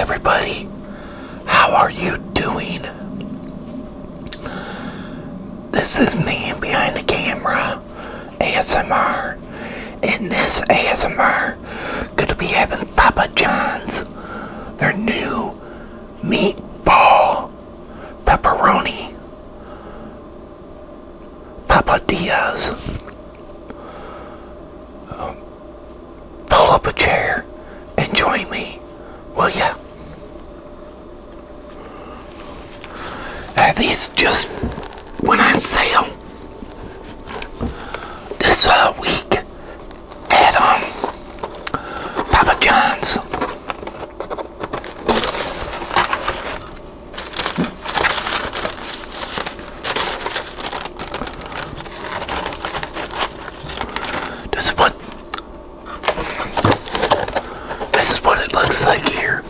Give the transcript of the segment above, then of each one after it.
everybody. How are you doing? This is me behind the camera, ASMR. In this ASMR, gonna be having Papa John's, their new meatball pepperoni. Papadias. Um, pull up a chair and join me, will ya? These just went on sale this uh, week at um, Papa John's. This is what this is what it looks like here.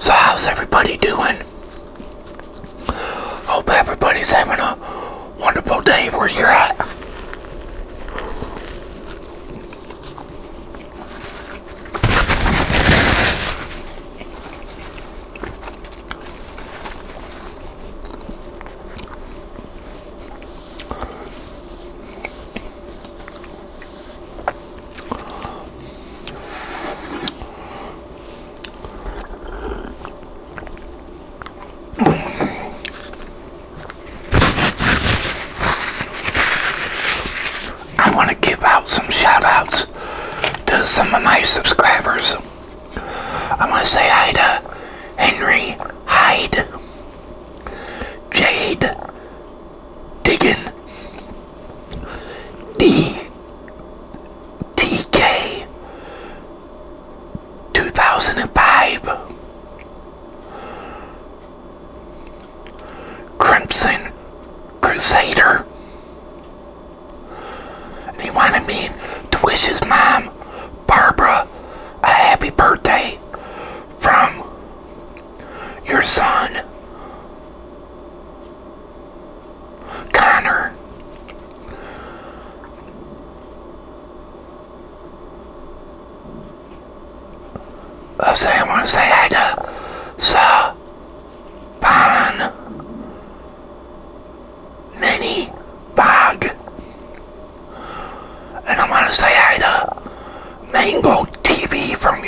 So how's everybody doing? Hope everybody's having a wonderful day where you're at. I want to give out some shout outs to some of my subscribers. I want to say hi to Henry Hyde, Jade Diggin, D TK 2005, Crimson Crusader. And he wanted me to wish his mom, Barbara, a happy birthday from your son, Connor. I say I want to to Saban, Minnie, Bog. And I want to say hi to Mango TV from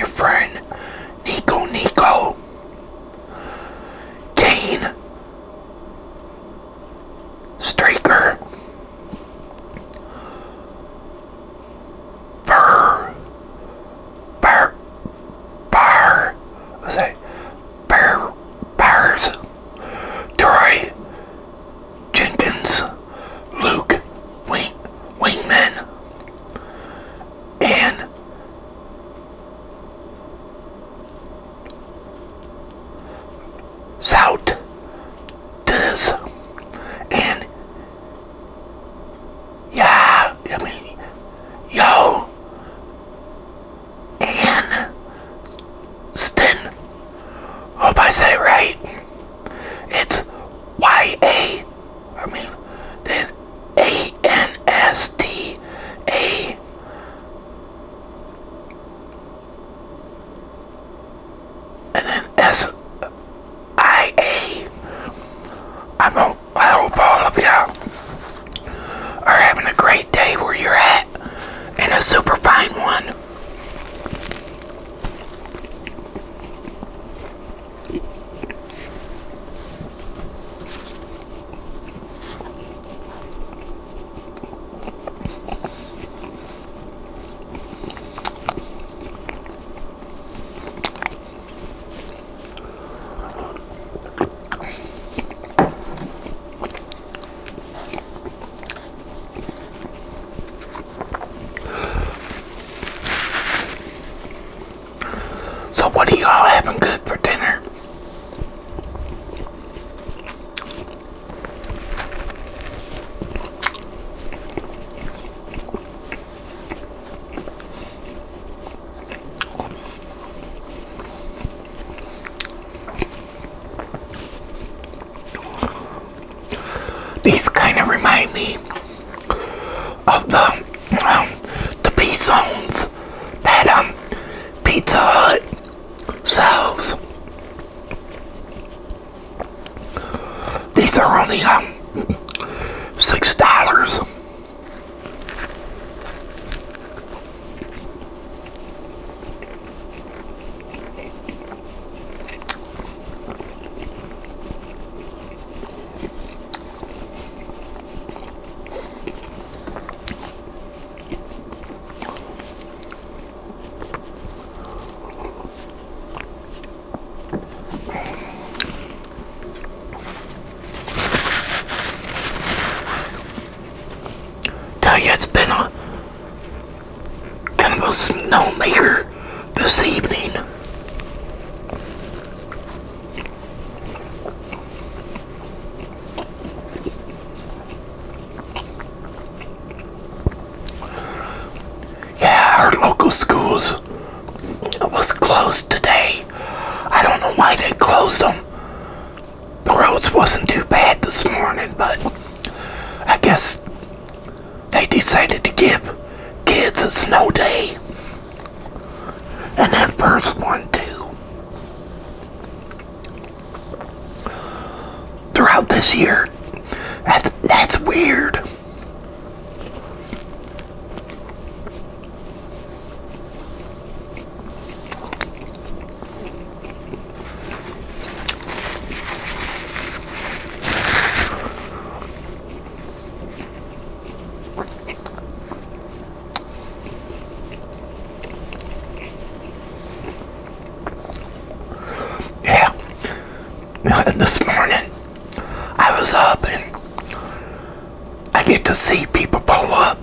remind me of the um, the P'Zones that um Pizza Hut sells. These are only um six dollars. Tell you it's been a kind of a snowmaker this evening. Yeah, our local schools was closed today. I don't know why they closed them. The roads wasn't too bad this morning, but I they decided to give kids a snow day. And that first one too. Throughout this year. That's that's weird. Yeah. And this morning, I was up and I get to see people pull up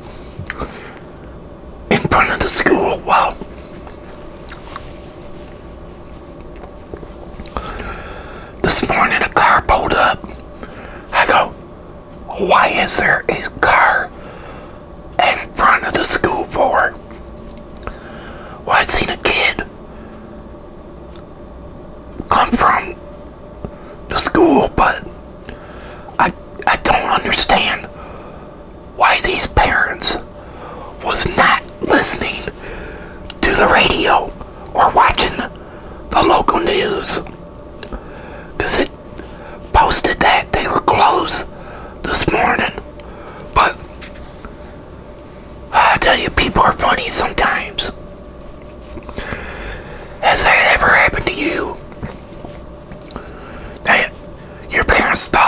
in front of the school. Well, this morning a car pulled up. I go, why is there a car in front of the school for? Well, I seen a kid come from the school, but I I don't understand these parents was not listening to the radio or watching the local news. Cause it posted that they were closed this morning. But I tell you, people are funny sometimes. Has that ever happened to you? That your parents thought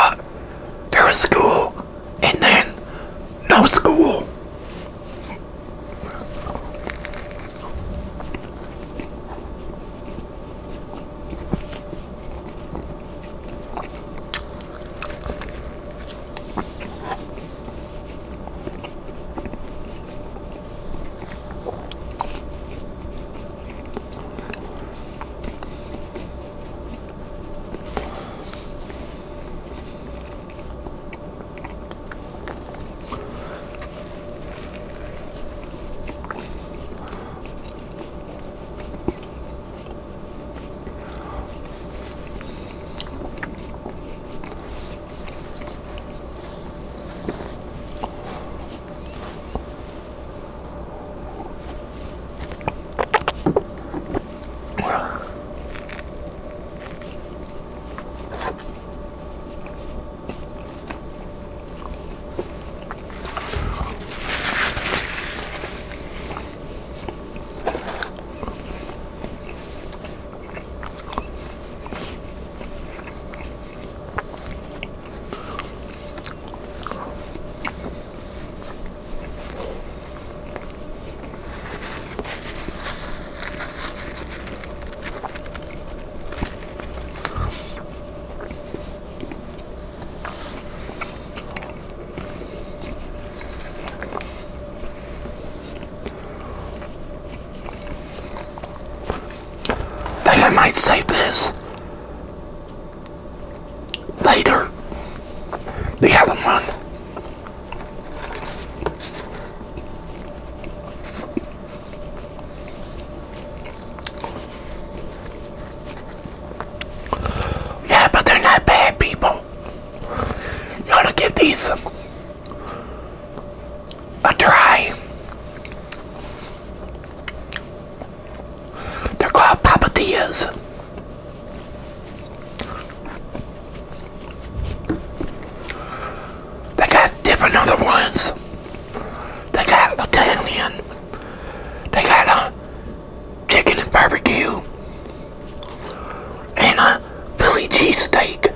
cheesesteak.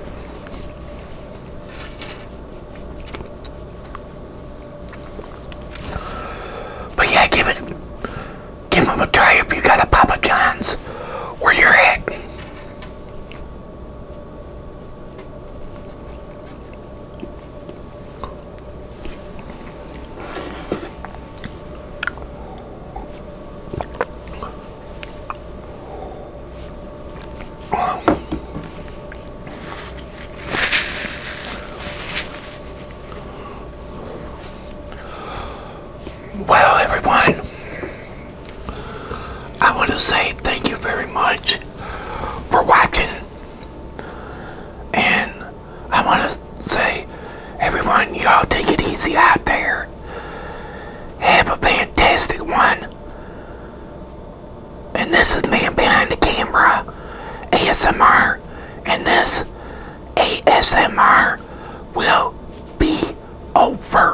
But yeah, give it, give them a try if you got a Papa John's where you're at. Well, everyone, I want to say thank you very much for watching. And I want to say, everyone, y'all take it easy out there. Have a fantastic one. And this is Man Behind the Camera, ASMR. And this ASMR will be over.